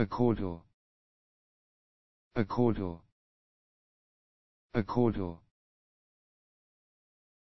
accordo. Accordo. Accordo.